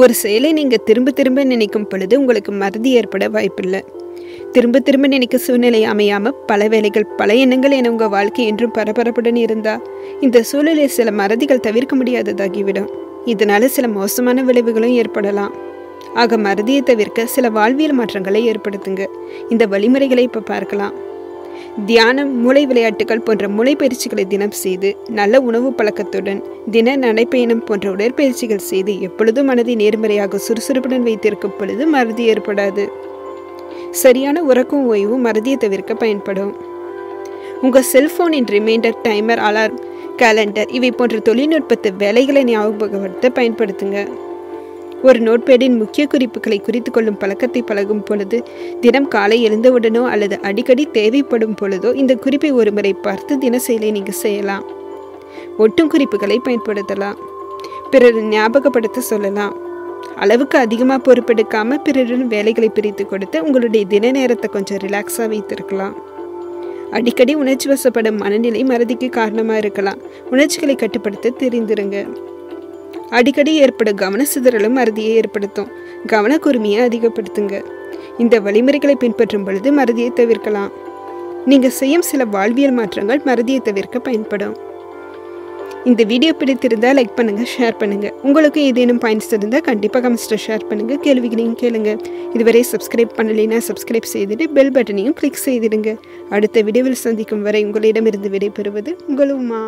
ஒரு செயலை நீங்கள் திரும்ப திரும்ப நினைக்கும் பொழுது உங்களுக்கு மறதி ஏற்பட வாய்ப்பில்லை. திரும்ப திரும்ப நினைக்க சூழ்நிலை அமையாமல் பல வேலைகள் பல எண்ணங்கள் என உங்கள் வாழ்க்கை என்றும் பரபரப்புடன் இருந்தால் இந்த சூழலில் சில மறதிகள் தவிர்க்க முடியாததாகிவிடும். இதனால சில மோசமான விளைவுகளும் ஏற்படலாம். ஆக மறதியை தவிர்க்க சில வாழ்வியல் மாற்றங்களை ஏற்படுத்துங்க. இந்த வழிமுறைகளை இப்போ பார்க்கலாம். தியானம் மூளை விளையாட்டுகள் போன்ற மூளை பயிற்சிகளை தினம் செய்து நல்ல உணவு பழக்கத்துடன் தின நடைப்பயணம் போன்ற உடற்பயிற்சிகள் செய்து எப்பொழுதும் மனதை நேர்மறையாக சுறுசுறுப்புடன் வைத்திருக்கும் பொழுது மறதி ஏற்படாது. சரியான உறக்கும் ஓய்வும் மறதியை தவிர்க்க பயன்படும். உங்கள் செல்போனின் ரிமைண்டர் டைமர் அலார்ம் கேலண்டர் இவை போன்ற தொழில்நுட்பத்து வேலைகளை ஞாபகப்படுத்த பயன்படுத்துங்க. ஒரு நோட்பேடின் முக்கிய குறிப்புகளை குறித்து கொள்ளும் பழக்கத்தை பழகும் பொழுது தினம் காலை எழுந்தவுடனோ அல்லது அடிக்கடி தேவைப்படும் பொழுதோ இந்த குறிப்பை ஒரு முறை பார்த்து தின செயலை நீங்கள் செய்யலாம். ஒட்டும் குறிப்புகளை பயன்படுத்தலாம். பிறர் ஞாபகப்படுத்த சொல்லலாம். அளவுக்கு அதிகமாக பொறுப்பெடுக்காமல் பிறருடன் வேலைகளை பிரித்து கொடுத்து உங்களுடைய தின நேரத்தை கொஞ்சம் ரிலாக்ஸாக வைத்திருக்கலாம். அடிக்கடி உணர்ச்சி வசப்படும் மனநிலை மறதிக்கு காரணமாக இருக்கலாம். உணர்ச்சிகளை கட்டுப்படுத்த தெரிந்திருங்க. அடிக்கடி ஏற்படும் கவன சிதறலும் மறதியை ஏற்படுத்தும். கவனக்குறுமையை அதிகப்படுத்துங்க. இந்த வழிமுறைகளை பின்பற்றும் பொழுது மறதியை தவிர்க்கலாம். நீங்கள் செய்யும் சில வாழ்வியல் மாற்றங்கள் மறதியை தவிர்க்க பயன்படும். இந்த வீடியோ பிடித்திருந்தால் லைக் பண்ணுங்கள் ஷேர் பண்ணுங்கள் உங்களுக்கு ஏதேனும் பாயிண்ட்ஸ் இருந்தால் கண்டிப்பாக கமெண்ட்ஸில் ஷேர் பண்ணுங்கள் கேள்விகளையும் கேளுங்க. இதுவரை சப்ஸ்கிரைப் பண்ணலைன்னா சப்ஸ்கிரைப் செய்துட்டு பெல் பட்டனையும் கிளிக் செய்திடுங்க. அடுத்த வீடியோவில் சந்திக்கும் வரை உங்களிடமிருந்து விடைபெறுவது உங்களுமா?